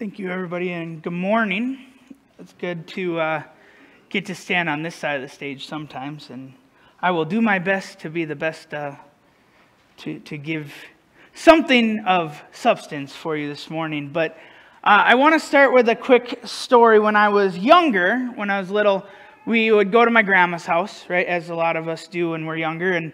Thank you, everybody, and good morning. It's good to uh, get to stand on this side of the stage sometimes, and I will do my best to be the best uh, to, to give something of substance for you this morning. But uh, I want to start with a quick story. When I was younger, when I was little, we would go to my grandma's house, right, as a lot of us do when we're younger. And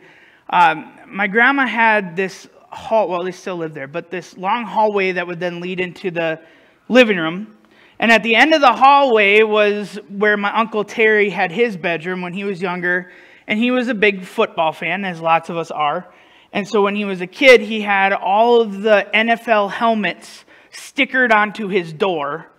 um, my grandma had this hall, well, they still live there, but this long hallway that would then lead into the living room. And at the end of the hallway was where my Uncle Terry had his bedroom when he was younger. And he was a big football fan, as lots of us are. And so when he was a kid, he had all of the NFL helmets stickered onto his door.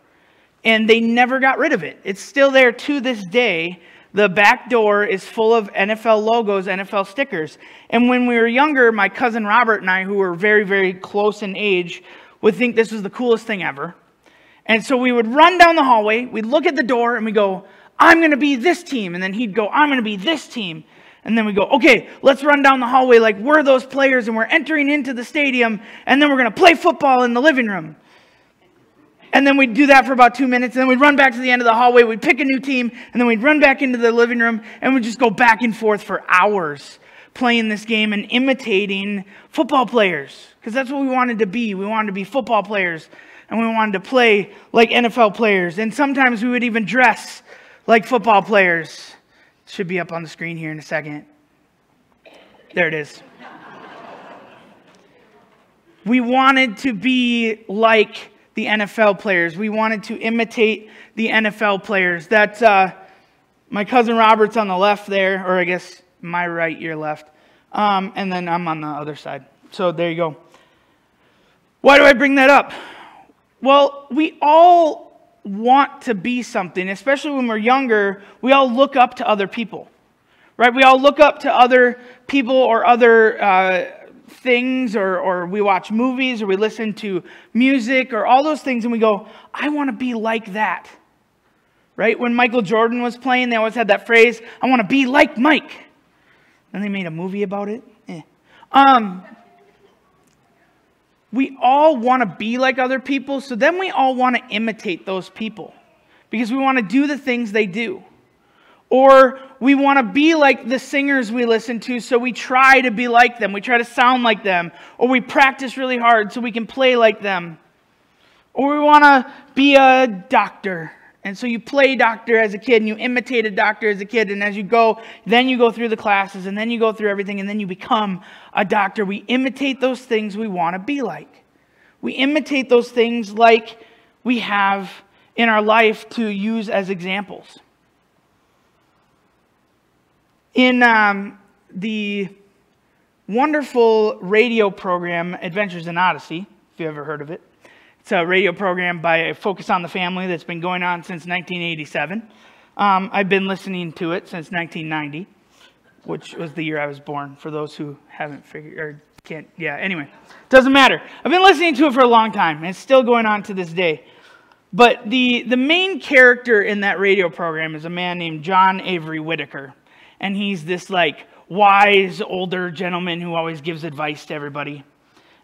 And they never got rid of it. It's still there to this day. The back door is full of NFL logos, NFL stickers. And when we were younger, my cousin Robert and I, who were very, very close in age, would think this was the coolest thing ever. And so we would run down the hallway, we'd look at the door, and we go, I'm going to be this team. And then he'd go, I'm going to be this team. And then we go, okay, let's run down the hallway like we're those players and we're entering into the stadium and then we're going to play football in the living room. And then we'd do that for about two minutes. And then we'd run back to the end of the hallway. We'd pick a new team. And then we'd run back into the living room and we'd just go back and forth for hours playing this game and imitating football players. Because that's what we wanted to be. We wanted to be football players and we wanted to play like NFL players. And sometimes we would even dress like football players. Should be up on the screen here in a second. There it is. we wanted to be like the NFL players. We wanted to imitate the NFL players. That uh, my cousin Robert's on the left there, or I guess my right, your left, um, and then I'm on the other side. So there you go. Why do I bring that up? Well, we all want to be something, especially when we're younger. We all look up to other people, right? We all look up to other people or other uh, things, or, or we watch movies, or we listen to music, or all those things, and we go, I want to be like that, right? When Michael Jordan was playing, they always had that phrase, I want to be like Mike. And they made a movie about it. Eh. Um, we all want to be like other people, so then we all want to imitate those people because we want to do the things they do. Or we want to be like the singers we listen to, so we try to be like them. We try to sound like them. Or we practice really hard so we can play like them. Or we want to be a doctor and so you play doctor as a kid and you imitate a doctor as a kid. And as you go, then you go through the classes and then you go through everything and then you become a doctor. We imitate those things we want to be like. We imitate those things like we have in our life to use as examples. In um, the wonderful radio program Adventures in Odyssey, if you ever heard of it, it's a radio program by a Focus on the Family that's been going on since 1987. Um, I've been listening to it since 1990, which was the year I was born, for those who haven't figured or can't. Yeah, anyway, doesn't matter. I've been listening to it for a long time, and it's still going on to this day. But the, the main character in that radio program is a man named John Avery Whitaker. And he's this like wise older gentleman who always gives advice to everybody.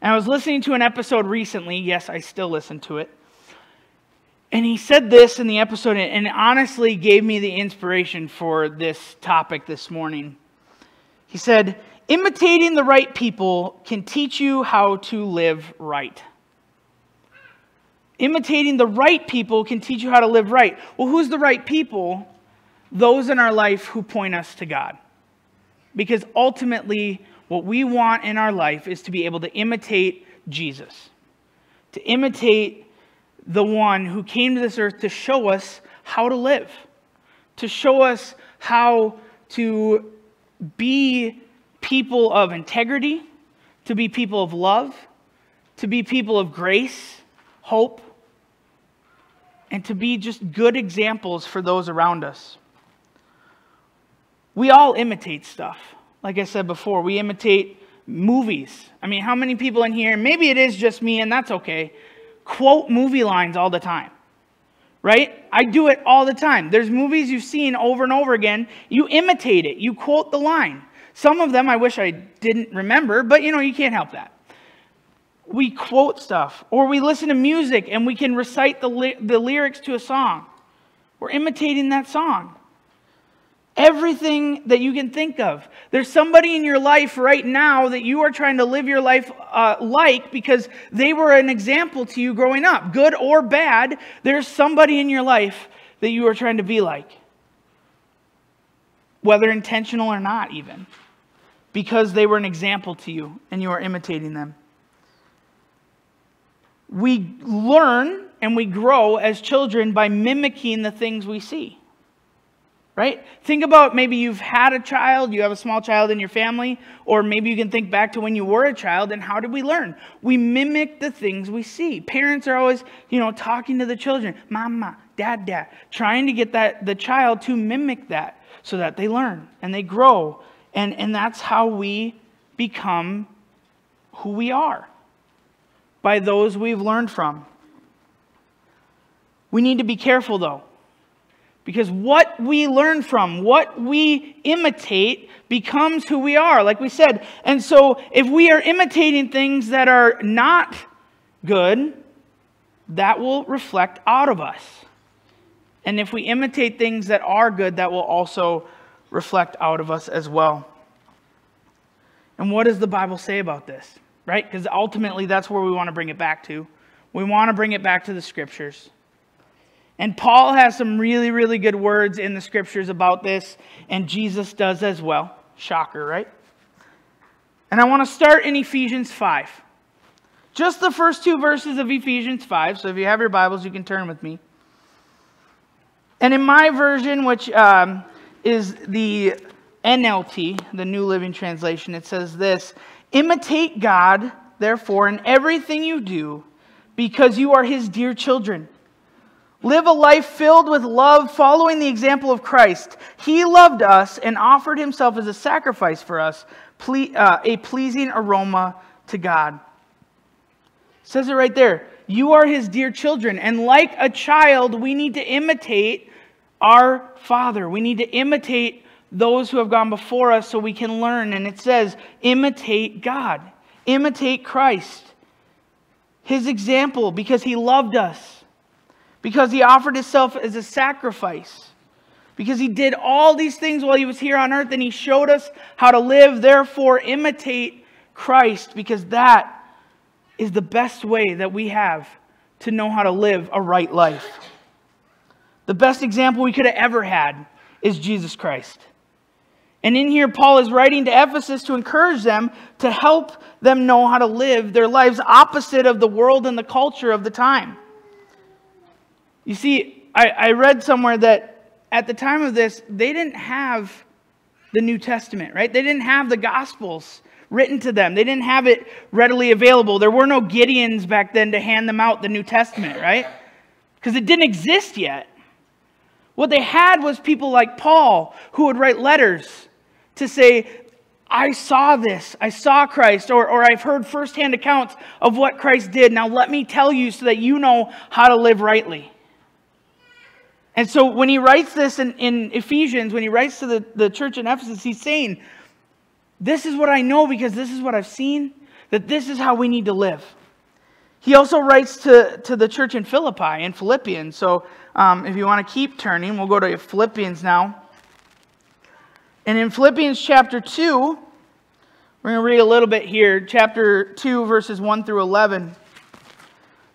And I was listening to an episode recently. Yes, I still listen to it. And he said this in the episode, and honestly gave me the inspiration for this topic this morning. He said, Imitating the right people can teach you how to live right. Imitating the right people can teach you how to live right. Well, who's the right people? Those in our life who point us to God. Because ultimately, what we want in our life is to be able to imitate Jesus, to imitate the one who came to this earth to show us how to live, to show us how to be people of integrity, to be people of love, to be people of grace, hope, and to be just good examples for those around us. We all imitate stuff. Like I said before, we imitate movies. I mean, how many people in here, maybe it is just me and that's okay, quote movie lines all the time? Right? I do it all the time. There's movies you've seen over and over again. You imitate it, you quote the line. Some of them I wish I didn't remember, but you know, you can't help that. we quote stuff, or we listen to music and we can recite the, the lyrics to a song. We're imitating that song. Everything that you can think of. There's somebody in your life right now that you are trying to live your life uh, like because they were an example to you growing up, good or bad. There's somebody in your life that you are trying to be like, whether intentional or not, even, because they were an example to you and you are imitating them. We learn and we grow as children by mimicking the things we see right? Think about maybe you've had a child, you have a small child in your family, or maybe you can think back to when you were a child and how did we learn? We mimic the things we see. Parents are always, you know, talking to the children, mama, dad, dad, trying to get that the child to mimic that so that they learn and they grow. And, and that's how we become who we are by those we've learned from. We need to be careful though because what we learn from, what we imitate, becomes who we are, like we said. And so, if we are imitating things that are not good, that will reflect out of us. And if we imitate things that are good, that will also reflect out of us as well. And what does the Bible say about this? Right? Because ultimately, that's where we want to bring it back to. We want to bring it back to the scriptures. And Paul has some really, really good words in the scriptures about this, and Jesus does as well. Shocker, right? And I want to start in Ephesians 5. Just the first two verses of Ephesians 5. So if you have your Bibles, you can turn with me. And in my version, which um, is the NLT, the New Living Translation, it says this Imitate God, therefore, in everything you do, because you are his dear children. Live a life filled with love, following the example of Christ. He loved us and offered himself as a sacrifice for us, uh, a pleasing aroma to God. Says it right there. You are his dear children. And like a child, we need to imitate our Father. We need to imitate those who have gone before us so we can learn. And it says, imitate God, imitate Christ, his example, because he loved us because he offered himself as a sacrifice. Because he did all these things while he was here on earth and he showed us how to live. Therefore, imitate Christ because that is the best way that we have to know how to live a right life. The best example we could have ever had is Jesus Christ. And in here, Paul is writing to Ephesus to encourage them to help them know how to live their lives opposite of the world and the culture of the time. You see, I, I read somewhere that at the time of this, they didn't have the New Testament, right? They didn't have the Gospels written to them. They didn't have it readily available. There were no Gideons back then to hand them out the New Testament, right? Because it didn't exist yet. What they had was people like Paul who would write letters to say, I saw this. I saw Christ, or, or I've heard firsthand accounts of what Christ did. Now let me tell you so that you know how to live rightly. And so when he writes this in, in Ephesians, when he writes to the, the church in Ephesus, he's saying, This is what I know because this is what I've seen, that this is how we need to live. He also writes to, to the church in Philippi, in Philippians. So um, if you want to keep turning, we'll go to Philippians now. And in Philippians chapter 2, we're going to read a little bit here, chapter 2, verses 1 through 11.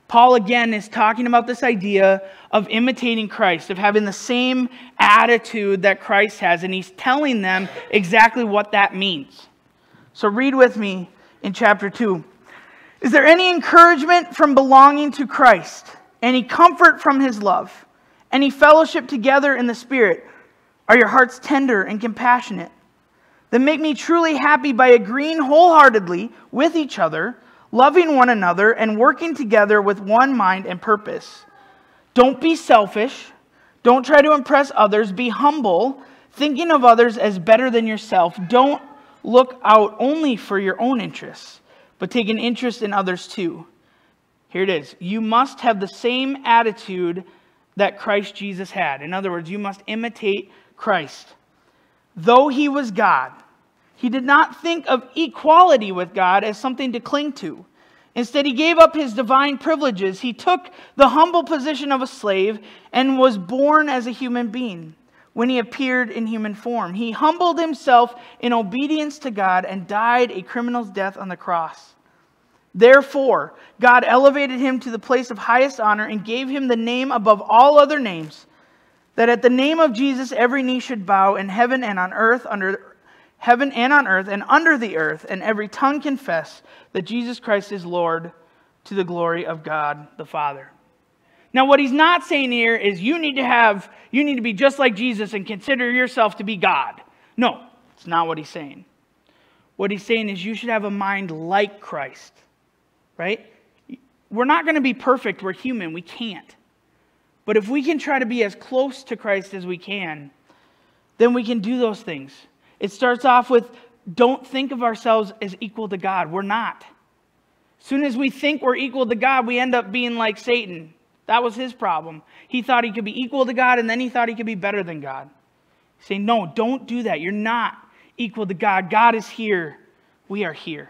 Paul again is talking about this idea of imitating Christ, of having the same attitude that Christ has, and he's telling them exactly what that means. So read with me in chapter 2. Is there any encouragement from belonging to Christ? Any comfort from his love? Any fellowship together in the Spirit? Are your hearts tender and compassionate? Then make me truly happy by agreeing wholeheartedly with each other loving one another and working together with one mind and purpose. Don't be selfish. Don't try to impress others. Be humble, thinking of others as better than yourself. Don't look out only for your own interests, but take an interest in others too. Here it is. You must have the same attitude that Christ Jesus had. In other words, you must imitate Christ. Though he was God, he did not think of equality with God as something to cling to. Instead, he gave up his divine privileges. He took the humble position of a slave and was born as a human being when he appeared in human form. He humbled himself in obedience to God and died a criminal's death on the cross. Therefore, God elevated him to the place of highest honor and gave him the name above all other names, that at the name of Jesus every knee should bow in heaven and on earth, under heaven and on earth and under the earth, and every tongue confess that Jesus Christ is Lord to the glory of God the Father. Now, what he's not saying here is you need to have, you need to be just like Jesus and consider yourself to be God. No, it's not what he's saying. What he's saying is you should have a mind like Christ, right? We're not going to be perfect. We're human. We can't. But if we can try to be as close to Christ as we can, then we can do those things. It starts off with don't think of ourselves as equal to God. We're not. As soon as we think we're equal to God, we end up being like Satan. That was his problem. He thought he could be equal to God, and then he thought he could be better than God. Say, No, don't do that. You're not equal to God. God is here. We are here.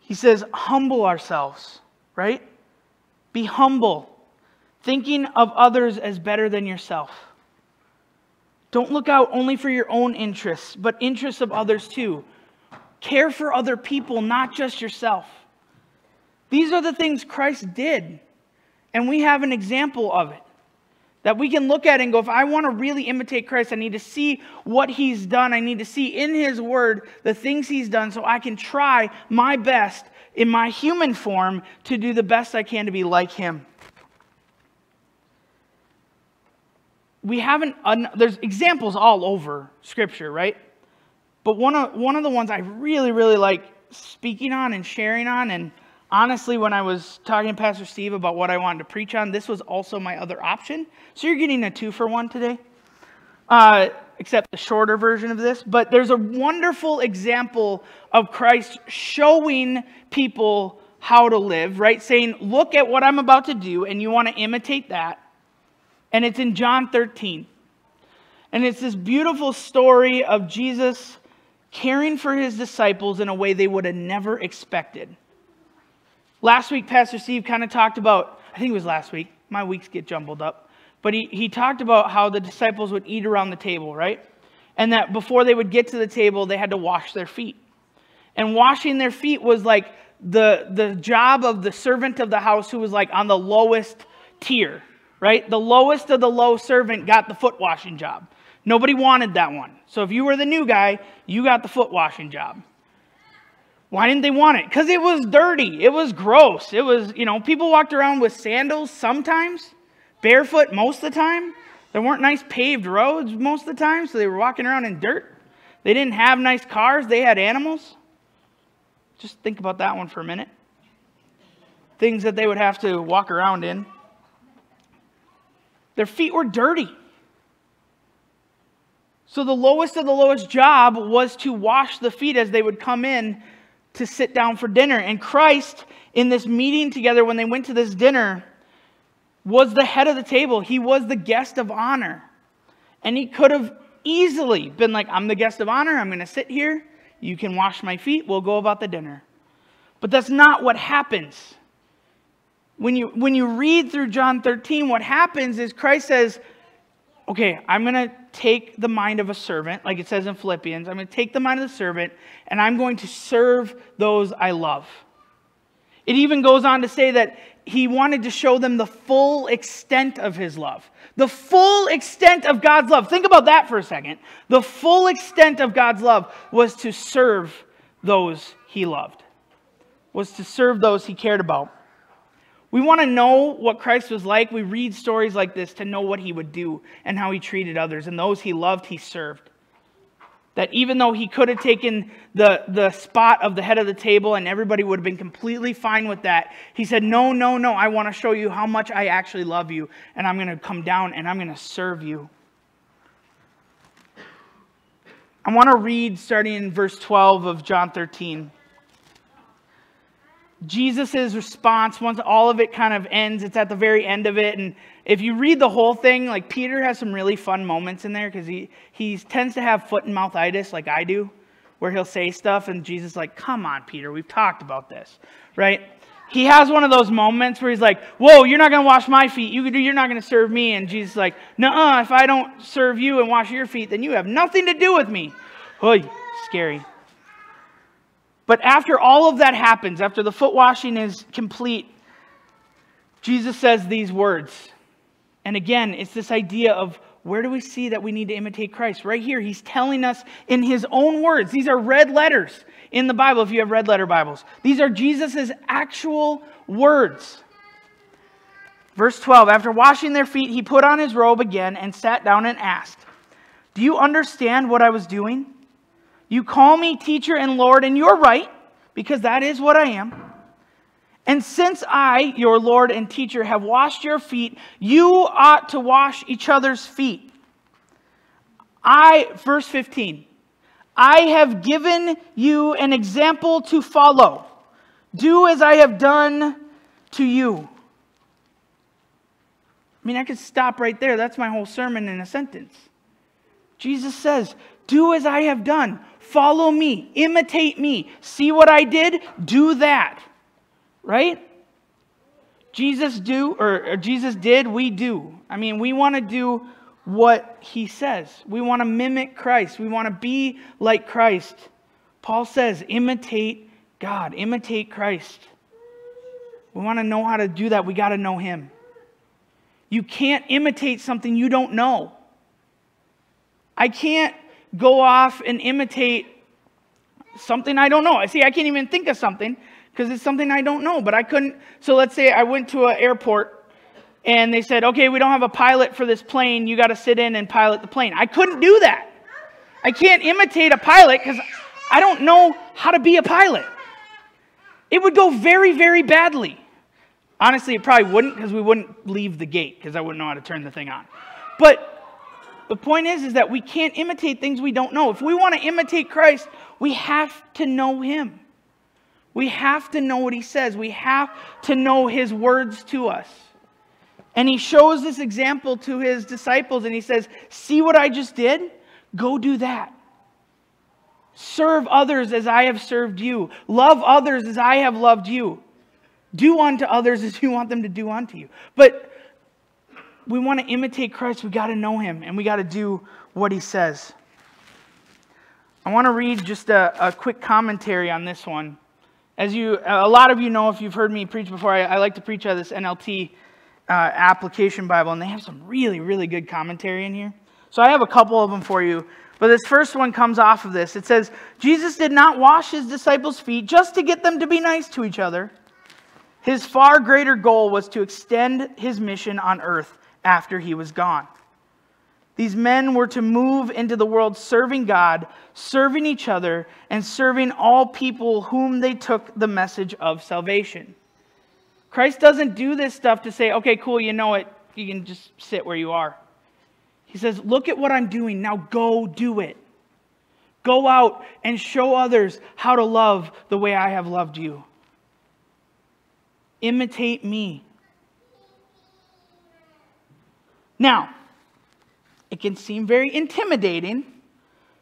He says, Humble ourselves, right? Be humble, thinking of others as better than yourself. Don't look out only for your own interests, but interests of others too. Care for other people, not just yourself. These are the things Christ did. And we have an example of it that we can look at and go, if I want to really imitate Christ, I need to see what he's done. I need to see in his word the things he's done so I can try my best in my human form to do the best I can to be like him. We haven't, there's examples all over Scripture, right? But one of, one of the ones I really, really like speaking on and sharing on and honestly, when I was talking to Pastor Steve about what I wanted to preach on, this was also my other option. So you're getting a two for one today, uh, except the shorter version of this. But there's a wonderful example of Christ showing people how to live, right? Saying, look at what I'm about to do, and you want to imitate that. And it's in John 13. And it's this beautiful story of Jesus caring for his disciples in a way they would have never expected. Last week, Pastor Steve kind of talked about, I think it was last week, my weeks get jumbled up, but he, he talked about how the disciples would eat around the table, right? And that before they would get to the table, they had to wash their feet. And washing their feet was like the, the job of the servant of the house who was like on the lowest tier, right? The lowest of the low servant got the foot washing job. Nobody wanted that one. So if you were the new guy, you got the foot washing job. Why didn't they want it? Because it was dirty. It was gross. It was, you know, people walked around with sandals sometimes, barefoot most of the time. There weren't nice paved roads most of the time, so they were walking around in dirt. They didn't have nice cars, they had animals. Just think about that one for a minute. Things that they would have to walk around in. Their feet were dirty. So the lowest of the lowest job was to wash the feet as they would come in to sit down for dinner. And Christ, in this meeting together, when they went to this dinner, was the head of the table. He was the guest of honor. And he could have easily been like, I'm the guest of honor. I'm going to sit here. You can wash my feet. We'll go about the dinner. But that's not what happens. When you, when you read through John 13, what happens is Christ says, okay, I'm going to take the mind of a servant, like it says in Philippians. I'm going to take the mind of the servant and I'm going to serve those I love. It even goes on to say that he wanted to show them the full extent of his love. The full extent of God's love. Think about that for a second. The full extent of God's love was to serve those he loved, was to serve those he cared about. We want to know what Christ was like. We read stories like this to know what he would do and how he treated others. And those he loved, he served. That even though he could have taken the, the spot of the head of the table and everybody would have been completely fine with that, he said, No, no, no, I want to show you how much I actually love you. And I'm going to come down and I'm going to serve you. I want to read starting in verse 12 of John 13. Jesus' response, once all of it kind of ends, it's at the very end of it. And if you read the whole thing, like Peter has some really fun moments in there because he, he tends to have foot and mouth itis like I do, where he'll say stuff and Jesus like, "Come on, Peter, we've talked about this." Right? He has one of those moments where he's like, "Whoa, you're not going to wash my feet. You you're not going to serve me." And Jesus is like, "Nuh-uh, if I don't serve you and wash your feet, then you have nothing to do with me." Oy, scary. But after all of that happens, after the foot washing is complete, Jesus says these words. And again, it's this idea of where do we see that we need to imitate Christ? Right here, he's telling us in his own words. These are red letters in the Bible if you have red letter Bibles. These are Jesus' actual words. Verse 12 After washing their feet, he put on his robe again and sat down and asked, Do you understand what I was doing? You call me teacher and Lord, and you're right, because that is what I am. And since I, your Lord and teacher, have washed your feet, you ought to wash each other's feet. I, verse 15, I have given you an example to follow. Do as I have done to you. I mean, I could stop right there. That's my whole sermon in a sentence. Jesus says, Do as I have done. Follow me. Imitate me. See what I did? Do that. Right? Jesus do or, or Jesus did, we do. I mean, we want to do what he says. We want to mimic Christ. We want to be like Christ. Paul says, imitate God, imitate Christ. We want to know how to do that. We got to know him. You can't imitate something you don't know. I can't go off and imitate something I don't know. I see, I can't even think of something because it's something I don't know. But I couldn't. So let's say I went to an airport and they said, okay, we don't have a pilot for this plane. You got to sit in and pilot the plane. I couldn't do that. I can't imitate a pilot because I don't know how to be a pilot. It would go very, very badly. Honestly, it probably wouldn't because we wouldn't leave the gate because I wouldn't know how to turn the thing on. But the point is, is that we can't imitate things we don't know. If we want to imitate Christ, we have to know him. We have to know what he says. We have to know his words to us. And he shows this example to his disciples and he says, See what I just did? Go do that. Serve others as I have served you. Love others as I have loved you. Do unto others as you want them to do unto you. But we want to imitate Christ, we got to know him and we got to do what he says. I want to read just a, a, quick commentary on this one. As you, a lot of you know, if you've heard me preach before, I, I like to preach out of this NLT uh, application Bible, and they have some really, really good commentary in here. So I have a couple of them for you. But this first one comes off of this. It says, Jesus did not wash his disciples' feet just to get them to be nice to each other. His far greater goal was to extend his mission on earth after he was gone. These men were to move into the world serving God, serving each other, and serving all people whom they took the message of salvation. Christ doesn't do this stuff to say, okay, cool, you know it, you can just sit where you are. He says, look at what I'm doing, now go do it. Go out and show others how to love the way I have loved you. Imitate me. Now, it can seem very intimidating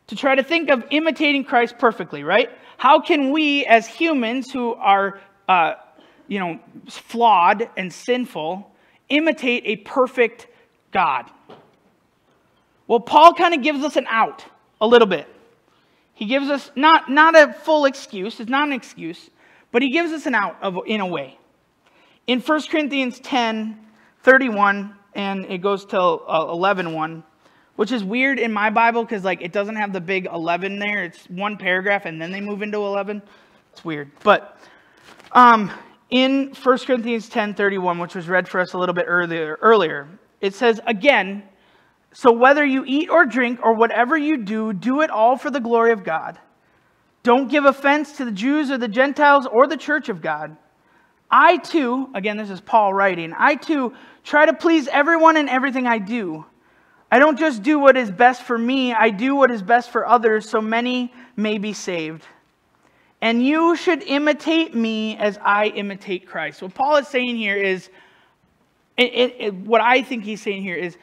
to try to think of imitating Christ perfectly, right? How can we, as humans who are, uh, you know, flawed and sinful, imitate a perfect God? Well, Paul kind of gives us an out a little bit. He gives us not, not a full excuse, it's not an excuse, but he gives us an out of, in a way. In 1 Corinthians 10 31, and it goes till uh, 11 1, which is weird in my Bible because like it doesn't have the big 11 there. It's one paragraph and then they move into 11. It's weird. But um, in 1 Corinthians 10:31, which was read for us a little bit earlier, earlier, it says again, so whether you eat or drink or whatever you do, do it all for the glory of God. Don't give offense to the Jews or the Gentiles or the church of God. I too, again, this is Paul writing, I too try to please everyone in everything I do. I don't just do what is best for me, I do what is best for others so many may be saved. And you should imitate me as I imitate Christ. What Paul is saying here is, it, it, it, what I think he's saying here is,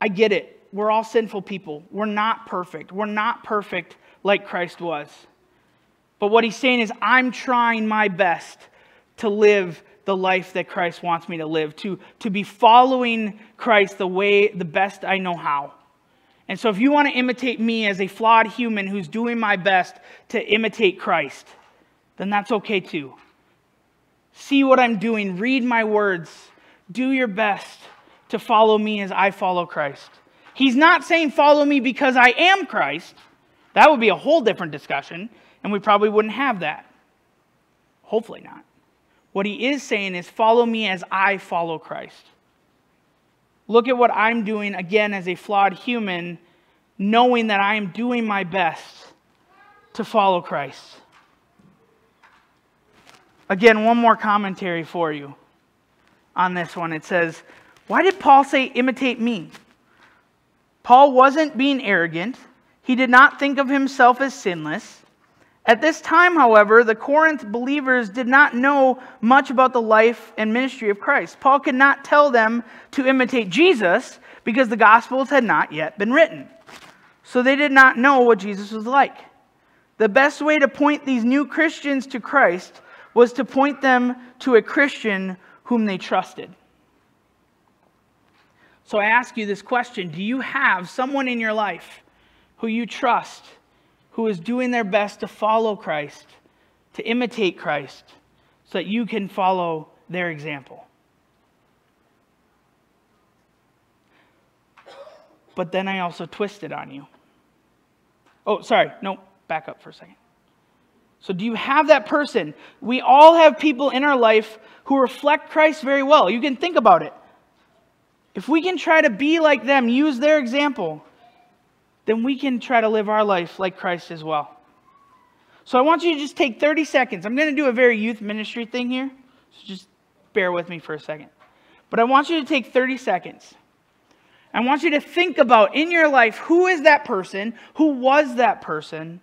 I get it. We're all sinful people. We're not perfect. We're not perfect like Christ was. But what he's saying is, I'm trying my best to live the life that Christ wants me to live, to, to be following Christ the way, the best I know how. And so, if you want to imitate me as a flawed human who's doing my best to imitate Christ, then that's okay too. See what I'm doing, read my words, do your best to follow me as I follow Christ. He's not saying follow me because I am Christ. That would be a whole different discussion, and we probably wouldn't have that. Hopefully not. What he is saying is follow me as I follow Christ. Look at what I'm doing again as a flawed human, knowing that I am doing my best to follow Christ. Again, one more commentary for you on this one. It says, Why did Paul say, imitate me? Paul wasn't being arrogant. He did not think of himself as sinless. At this time, however, the Corinth believers did not know much about the life and ministry of Christ. Paul could not tell them to imitate Jesus because the Gospels had not yet been written. So they did not know what Jesus was like. The best way to point these new Christians to Christ was to point them to a Christian whom they trusted. So I ask you this question Do you have someone in your life who you trust? Who is doing their best to follow Christ, to imitate Christ, so that you can follow their example. But then I also twisted on you. Oh, sorry. No, back up for a second. So, do you have that person? We all have people in our life who reflect Christ very well. You can think about it. If we can try to be like them, use their example, then we can try to live our life like Christ as well. So I want you to just take 30 seconds. I'm going to do a very youth ministry thing here. So just bear with me for a second. But I want you to take 30 seconds. I want you to think about in your life who is that person, who was that person,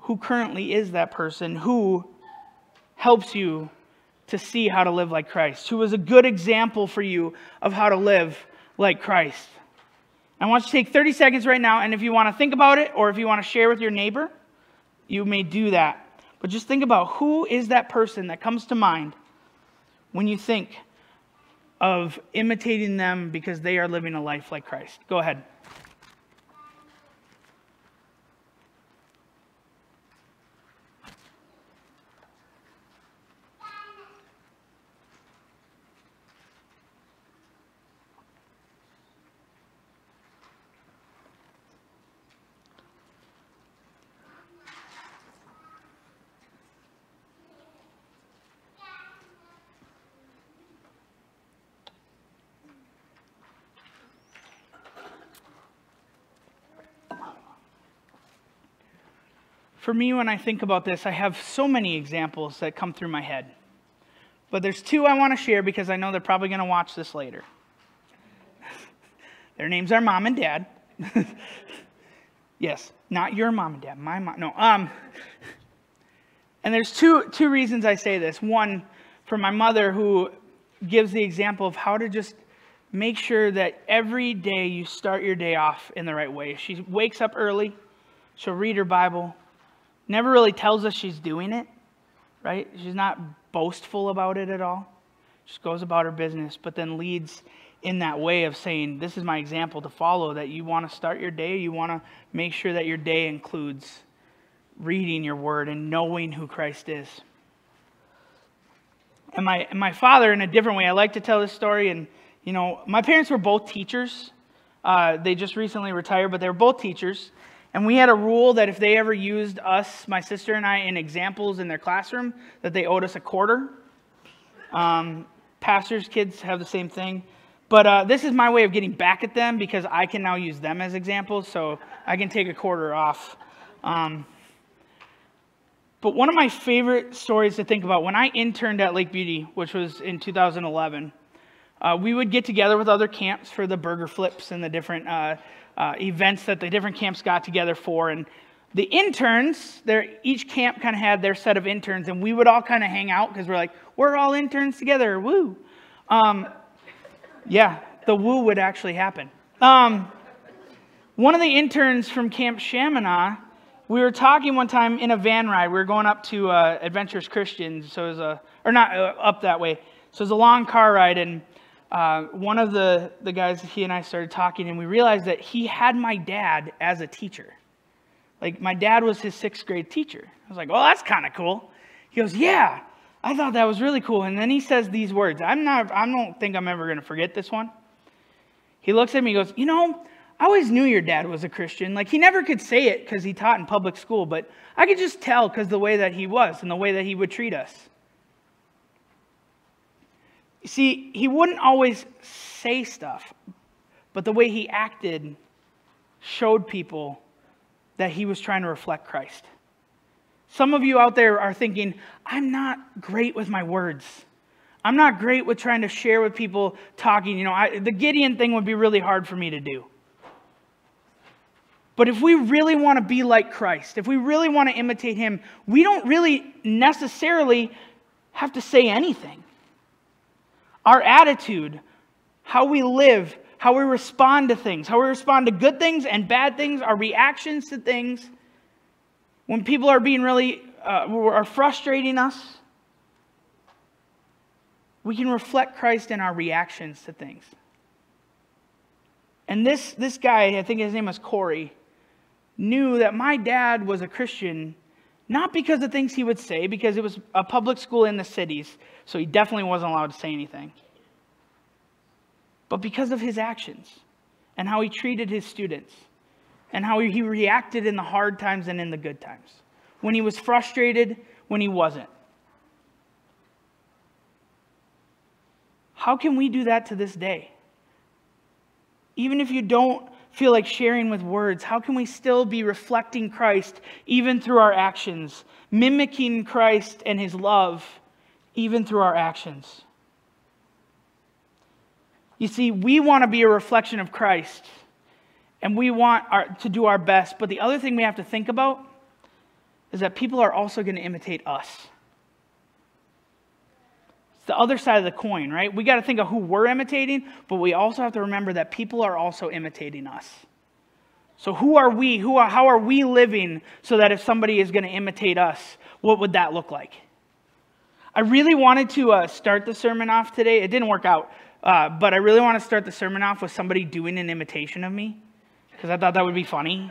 who currently is that person, who helps you to see how to live like Christ, who was a good example for you of how to live like Christ. I want you to take 30 seconds right now, and if you want to think about it or if you want to share with your neighbor, you may do that. But just think about who is that person that comes to mind when you think of imitating them because they are living a life like Christ. Go ahead. For me, when I think about this, I have so many examples that come through my head. But there's two I want to share because I know they're probably going to watch this later. Their names are mom and dad. yes, not your mom and dad, my mom. No. Um, and there's two, two reasons I say this. One, for my mother, who gives the example of how to just make sure that every day you start your day off in the right way. She wakes up early, she'll read her Bible, never really tells us she's doing it, right? She's not boastful about it at all. Just goes about her business, but then leads in that way of saying, This is my example to follow that you want to start your day, you want to make sure that your day includes reading your word and knowing who Christ is. And my, and my father, in a different way, I like to tell this story. And, you know, my parents were both teachers. Uh, they just recently retired, but they were both teachers. And we had a rule that if they ever used us, my sister and I, in examples in their classroom, that they owed us a quarter. Um, pastors' kids have the same thing. But uh, this is my way of getting back at them because I can now use them as examples, so I can take a quarter off. Um, but one of my favorite stories to think about when I interned at Lake Beauty, which was in 2011, uh, we would get together with other camps for the burger flips and the different uh, uh, events that the different camps got together for. And the interns, each camp kind of had their set of interns, and we would all kind of hang out because we're like, we're all interns together, woo. Um, yeah, the woo would actually happen. Um, one of the interns from Camp Shamineau we were talking one time in a van ride. We were going up to uh, Adventures Christians, so it was a, or not uh, up that way. So it was a long car ride, and uh, one of the, the guys, he and I started talking, and we realized that he had my dad as a teacher. Like, my dad was his sixth grade teacher. I was like, well, that's kind of cool. He goes, yeah, I thought that was really cool. And then he says these words. I'm not, I don't think I'm ever going to forget this one. He looks at me and goes, you know, I always knew your dad was a Christian. Like, he never could say it because he taught in public school, but I could just tell because the way that he was and the way that he would treat us. See, he wouldn't always say stuff, but the way he acted showed people that he was trying to reflect Christ. Some of you out there are thinking, I'm not great with my words. I'm not great with trying to share with people talking. You know, I, the Gideon thing would be really hard for me to do. But if we really want to be like Christ, if we really want to imitate him, we don't really necessarily have to say anything. Our attitude, how we live, how we respond to things, how we respond to good things and bad things, our reactions to things, when people are being really, uh, are frustrating us, we can reflect Christ in our reactions to things. And this, this guy, I think his name was Corey, knew that my dad was a Christian, not because of things he would say, because it was a public school in the cities, so he definitely wasn't allowed to say anything, but because of his actions and how he treated his students and how he reacted in the hard times and in the good times, when he was frustrated, when he wasn't. How can we do that to this day? Even if you don't feel like sharing with words? How can we still be reflecting Christ even through our actions, mimicking Christ and his love even through our actions? You see, we want to be a reflection of Christ and we want our, to do our best, but the other thing we have to think about is that people are also going to imitate us the other side of the coin, right? We got to think of who we're imitating, but we also have to remember that people are also imitating us. So who are we? Who are, how are we living so that if somebody is going to imitate us, what would that look like? I really wanted to uh, start the sermon off today. It didn't work out, uh, but I really want to start the sermon off with somebody doing an imitation of me because I thought that would be funny.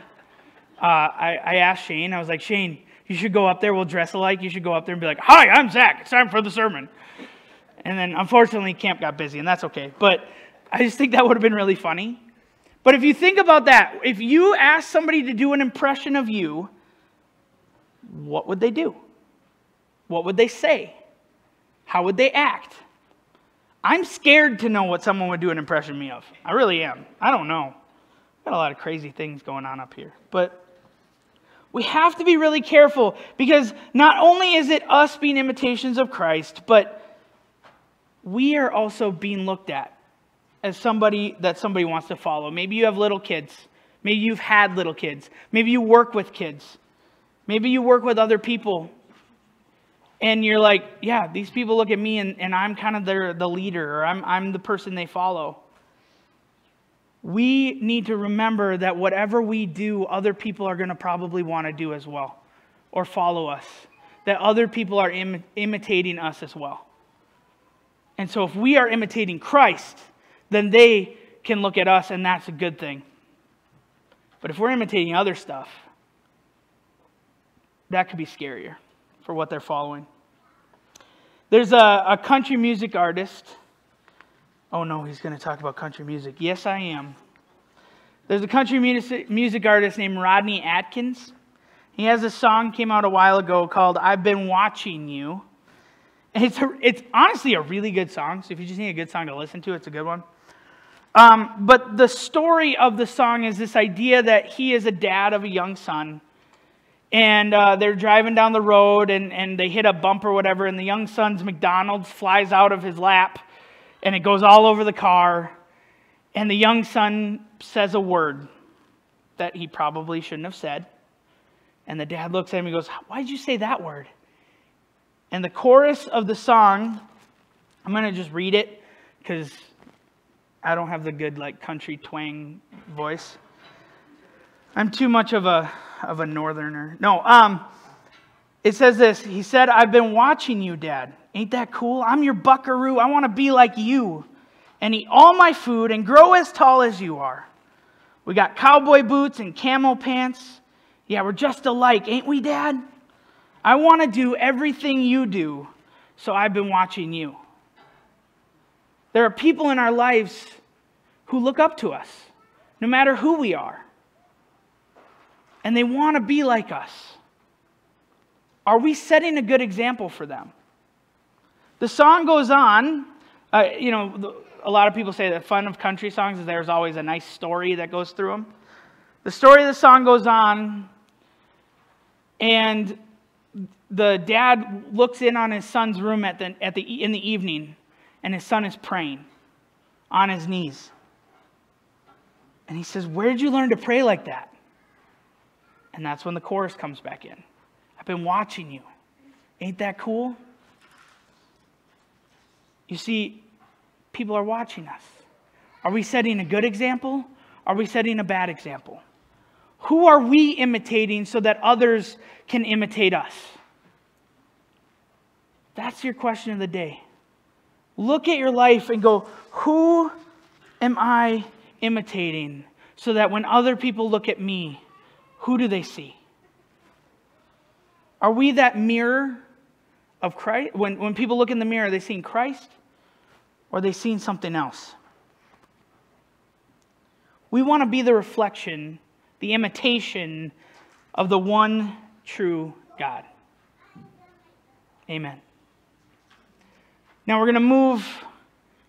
Uh, I, I asked Shane, I was like, Shane, you should go up there. We'll dress alike. You should go up there and be like, Hi, I'm Zach. It's time for the sermon. And then unfortunately, camp got busy, and that's okay. But I just think that would have been really funny. But if you think about that, if you ask somebody to do an impression of you, what would they do? What would they say? How would they act? I'm scared to know what someone would do an impression of me of. I really am. I don't know. Got a lot of crazy things going on up here. But we have to be really careful because not only is it us being imitations of Christ, but we are also being looked at as somebody that somebody wants to follow. Maybe you have little kids. Maybe you've had little kids. Maybe you work with kids. Maybe you work with other people. And you're like, yeah, these people look at me and, and I'm kind of their, the leader or I'm, I'm the person they follow. We need to remember that whatever we do, other people are going to probably want to do as well or follow us. That other people are Im- imitating us as well. And so if we are imitating Christ, then they can look at us and that's a good thing. But if we're imitating other stuff, that could be scarier for what they're following. There's a, a country music artist. Oh no, he's going to talk about country music. Yes, I am. There's a country music, music artist named Rodney Atkins. He has a song came out a while ago called I've Been Watching You. It's, it's honestly a really good song. So if you just need a good song to listen to, it's a good one. Um, but the story of the song is this idea that he is a dad of a young son. And uh, they're driving down the road and, and they hit a bump or whatever, and the young son's McDonald's flies out of his lap and it goes all over the car. And the young son says a word that he probably shouldn't have said. And the dad looks at him and goes, Why did you say that word? And the chorus of the song, I'm going to just read it because I don't have the good like country twang voice. I'm too much of a of a northerner. No, um, it says this. He said, I've been watching you, Dad. Ain't that cool? I'm your buckaroo. I want to be like you and eat all my food and grow as tall as you are. We got cowboy boots and camel pants. Yeah, we're just alike, ain't we, Dad? I want to do everything you do, so I've been watching you. There are people in our lives who look up to us, no matter who we are, and they want to be like us. Are we setting a good example for them? The song goes on. Uh, you know, a lot of people say that fun of country songs is there's always a nice story that goes through them. The story of the song goes on, and the dad looks in on his son's room at the, at the, in the evening, and his son is praying on his knees. And he says, Where did you learn to pray like that? And that's when the chorus comes back in. I've been watching you. Ain't that cool? You see, people are watching us. Are we setting a good example? Are we setting a bad example? Who are we imitating so that others can imitate us? That's your question of the day. Look at your life and go, who am I imitating so that when other people look at me, who do they see? Are we that mirror of Christ? When, when people look in the mirror, are they seeing Christ or are they seeing something else? We want to be the reflection, the imitation of the one true God. Amen. Now we're going to move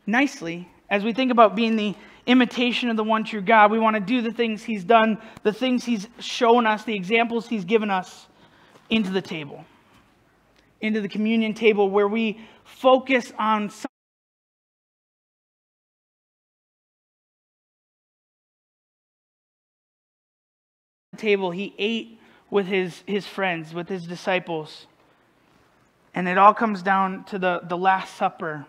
nicely as we think about being the imitation of the one true God. We want to do the things He's done, the things He's shown us, the examples He's given us into the table, into the communion table where we focus on something. table, he ate with his, his friends, with his disciples. And it all comes down to the, the Last Supper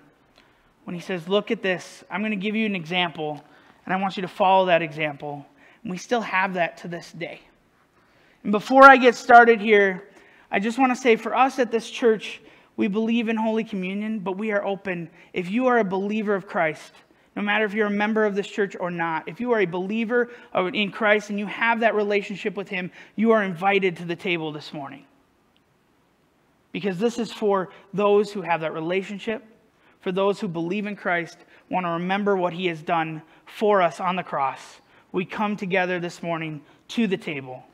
when he says, Look at this. I'm going to give you an example, and I want you to follow that example. And we still have that to this day. And before I get started here, I just want to say for us at this church, we believe in Holy Communion, but we are open. If you are a believer of Christ, no matter if you're a member of this church or not. If you are a believer in Christ and you have that relationship with Him, you are invited to the table this morning. Because this is for those who have that relationship, for those who believe in Christ, want to remember what He has done for us on the cross. We come together this morning to the table.